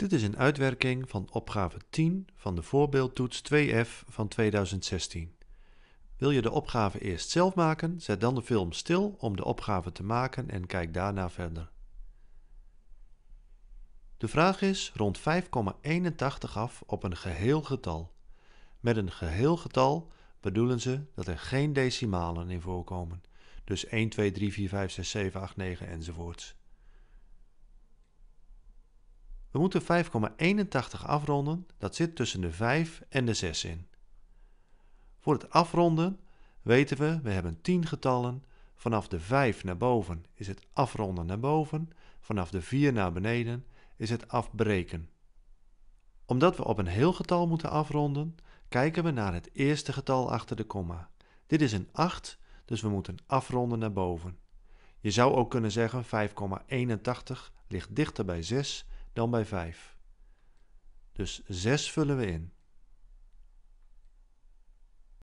Dit is een uitwerking van opgave 10 van de voorbeeldtoets 2F van 2016. Wil je de opgave eerst zelf maken, zet dan de film stil om de opgave te maken en kijk daarna verder. De vraag is rond 5,81 af op een geheel getal. Met een geheel getal bedoelen ze dat er geen decimalen in voorkomen, dus 1, 2, 3, 4, 5, 6, 7, 8, 9 enzovoorts. We moeten 5,81 afronden, dat zit tussen de 5 en de 6 in. Voor het afronden weten we, we hebben 10 getallen, vanaf de 5 naar boven is het afronden naar boven, vanaf de 4 naar beneden is het afbreken. Omdat we op een heel getal moeten afronden, kijken we naar het eerste getal achter de komma. Dit is een 8, dus we moeten afronden naar boven. Je zou ook kunnen zeggen 5,81 ligt dichter bij 6 dan bij 5. Dus 6 vullen we in.